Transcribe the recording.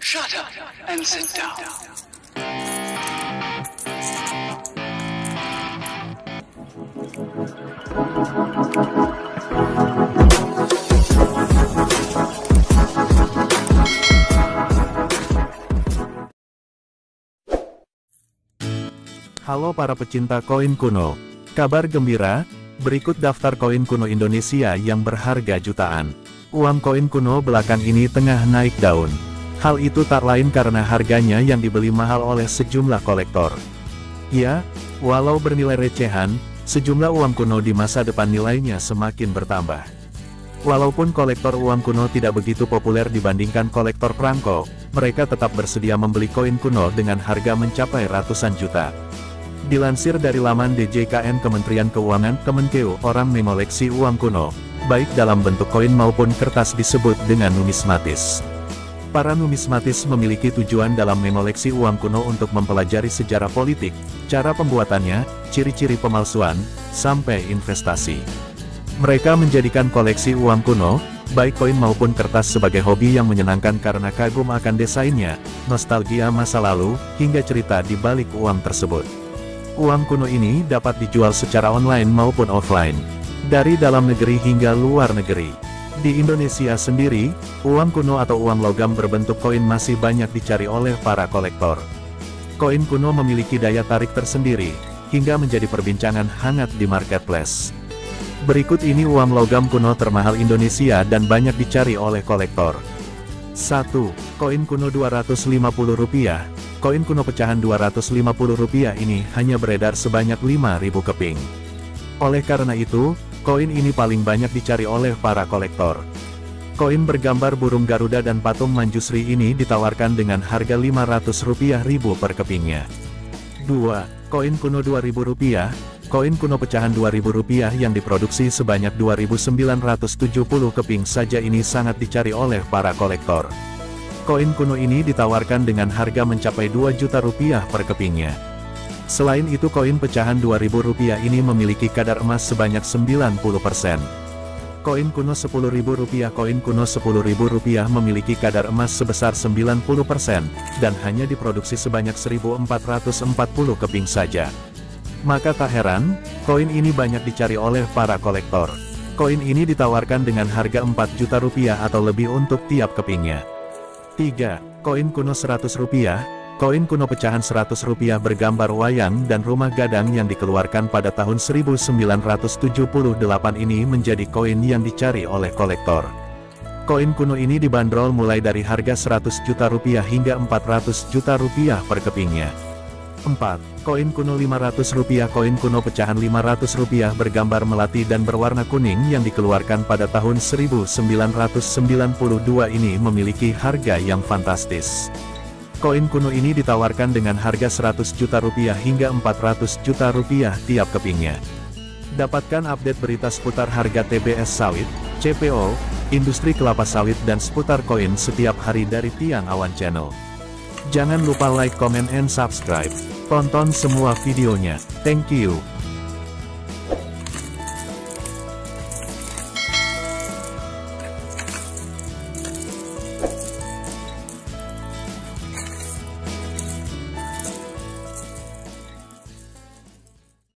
Shut up and sit down. Halo para pecinta koin kuno. Kabar gembira, berikut daftar koin kuno Indonesia yang berharga jutaan. Uang koin kuno belakang ini tengah naik daun. Hal itu tak lain karena harganya yang dibeli mahal oleh sejumlah kolektor. Ya, walau bernilai recehan, sejumlah uang kuno di masa depan nilainya semakin bertambah. Walaupun kolektor uang kuno tidak begitu populer dibandingkan kolektor perangko, mereka tetap bersedia membeli koin kuno dengan harga mencapai ratusan juta. Dilansir dari laman DJKN Kementerian Keuangan Kemenkeu, orang mengoleksi uang kuno, baik dalam bentuk koin maupun kertas disebut dengan numismatis. Para numismatis memiliki tujuan dalam mengoleksi uang kuno untuk mempelajari sejarah politik, cara pembuatannya, ciri-ciri pemalsuan, sampai investasi. Mereka menjadikan koleksi uang kuno, baik koin maupun kertas sebagai hobi yang menyenangkan karena kagum akan desainnya, nostalgia masa lalu, hingga cerita di balik uang tersebut. Uang kuno ini dapat dijual secara online maupun offline, dari dalam negeri hingga luar negeri. Di Indonesia sendiri, uang kuno atau uang logam berbentuk koin masih banyak dicari oleh para kolektor. Koin kuno memiliki daya tarik tersendiri, hingga menjadi perbincangan hangat di marketplace. Berikut ini uang logam kuno termahal Indonesia dan banyak dicari oleh kolektor. 1. Koin kuno Rp250. Koin kuno pecahan Rp250 ini hanya beredar sebanyak 5.000 keping. Oleh karena itu, koin ini paling banyak dicari oleh para kolektor. Koin bergambar burung Garuda dan patung Manjusri ini ditawarkan dengan harga Rp500 ribu per kepingnya. 2. Koin kuno Rp2.000. Koin kuno pecahan Rp2.000 yang diproduksi sebanyak 2.970 keping saja ini sangat dicari oleh para kolektor. Koin kuno ini ditawarkan dengan harga mencapai 2 juta rupiah per kepingnya. Selain itu koin pecahan Rp2.000 ini memiliki kadar emas sebanyak 90%. Koin kuno Rp10.000 Koin kuno Rp10.000 memiliki kadar emas sebesar 90%, dan hanya diproduksi sebanyak 1.440 keping saja. Maka tak heran, koin ini banyak dicari oleh para kolektor. Koin ini ditawarkan dengan harga 4 juta rupiah atau lebih untuk tiap kepingnya. 3. Koin kuno 100 rupiah. Koin kuno pecahan 100 rupiah bergambar wayang dan rumah gadang yang dikeluarkan pada tahun 1978 ini menjadi koin yang dicari oleh kolektor. Koin kuno ini dibanderol mulai dari harga 100 juta rupiah hingga 400 juta rupiah per kepingnya. 4. Koin kuno 500 rupiah Koin kuno pecahan 500 rupiah bergambar melati dan berwarna kuning yang dikeluarkan pada tahun 1992 ini memiliki harga yang fantastis. Koin kuno ini ditawarkan dengan harga 100 juta rupiah hingga 400 juta rupiah tiap kepingnya. Dapatkan update berita seputar harga TBS sawit, CPO, industri kelapa sawit dan seputar koin setiap hari dari Tiang Awan Channel. Jangan lupa like, comment, and subscribe. Tonton semua videonya. Thank you.